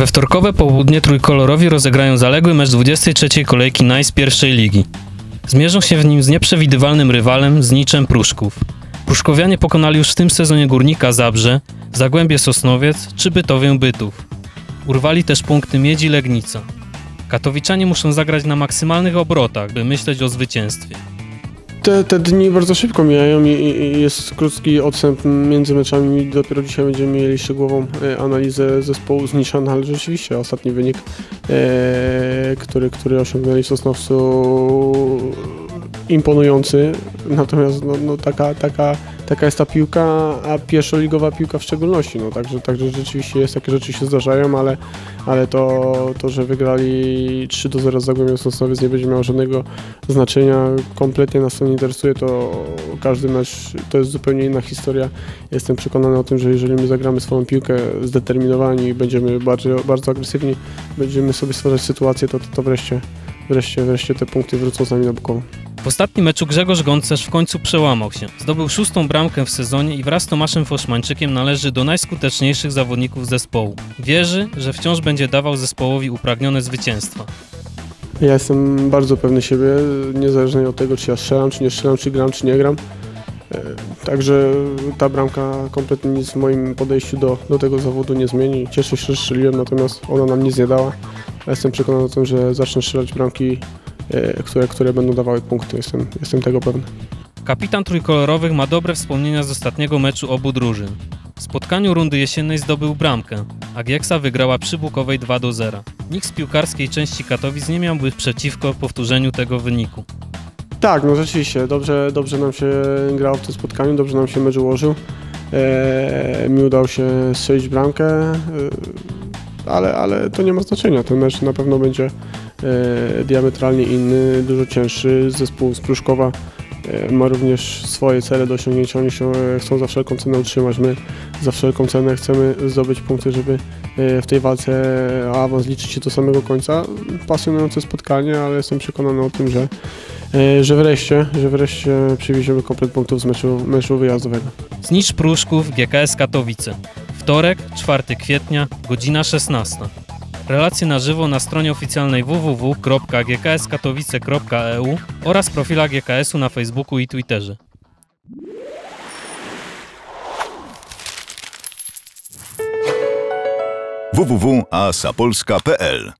We wtorkowe południe trójkolorowi rozegrają zaległy mecz 23 kolejki NICE pierwszej ligi. Zmierzą się w nim z nieprzewidywalnym rywalem z niczem Pruszków. Pruszkowianie pokonali już w tym sezonie Górnika Zabrze, Zagłębie Sosnowiec czy Bytowię Bytów. Urwali też punkty Miedzi Legnica. Katowiczanie muszą zagrać na maksymalnych obrotach, by myśleć o zwycięstwie. Te, te dni bardzo szybko mijają i, i jest krótki odstęp między meczami. Dopiero dzisiaj będziemy mieli szczegółową e, analizę zespołu z Niszan, ale rzeczywiście ostatni wynik, e, który, który osiągnęli w Sosnowcu imponujący. Natomiast no, no, taka, taka, taka jest ta piłka, a pierwszoligowa piłka w szczególności. No, także, także rzeczywiście jest, takie rzeczy się zdarzają, ale, ale to, to, że wygrali 3 do 0 z Zagłębiem Sosnowiec nie będzie miało żadnego znaczenia. Kompletnie nas to nie interesuje, to każdy mecz to jest zupełnie inna historia. Jestem przekonany o tym, że jeżeli my zagramy swoją piłkę zdeterminowani i będziemy bardzo, bardzo agresywni, będziemy sobie stwarzać sytuację, to, to, to wreszcie, wreszcie, wreszcie te punkty wrócą z nami na bokowo. W ostatnim meczu Grzegorz Gącerz w końcu przełamał się. Zdobył szóstą bramkę w sezonie i wraz z Tomaszem Foszmańczykiem należy do najskuteczniejszych zawodników zespołu. Wierzy, że wciąż będzie dawał zespołowi upragnione zwycięstwa. Ja jestem bardzo pewny siebie, niezależnie od tego, czy ja strzelam, czy nie strzelam, czy gram, czy nie gram. E, Także ta bramka kompletnie nic w moim podejściu do, do tego zawodu nie zmieni. Cieszę się, że strzeliłem, natomiast ona nam nic nie dała. Jestem przekonany o tym, że zacznę strzelać bramki, e, które, które będą dawały punkty. Jestem, jestem tego pewny. Kapitan trójkolorowych ma dobre wspomnienia z ostatniego meczu obu drużyn. W spotkaniu rundy jesiennej zdobył bramkę, a Gieksa wygrała przy Bukowej 2 do 0. Nikt z piłkarskiej części Katowic nie miałby przeciwko powtórzeniu tego wyniku. Tak, no rzeczywiście, dobrze, dobrze nam się grało w tym spotkaniu, dobrze nam się mecz ułożył. E, mi udało się strzelić bramkę, e, ale, ale to nie ma znaczenia. Ten mecz na pewno będzie e, diametralnie inny, dużo cięższy. Zespół z Pruszkowa e, ma również swoje cele do osiągnięcia. Oni się e, chcą za wszelką cenę utrzymać. My za wszelką cenę chcemy zdobyć punkty, żeby e, w tej walce o awans liczyć się do samego końca. Pasjonujące spotkanie, ale jestem przekonany o tym, że E, że wreszcie, że wreszcie przywieziemy komplet punktów z meczu, meczu wyjazdowego. Znicz Pruszków, GKS Katowice. Wtorek, 4 kwietnia, godzina 16. Relacje na żywo na stronie oficjalnej www.gkskatowice.eu oraz profilach GKS-u na Facebooku i Twitterze. www.asapolska.pl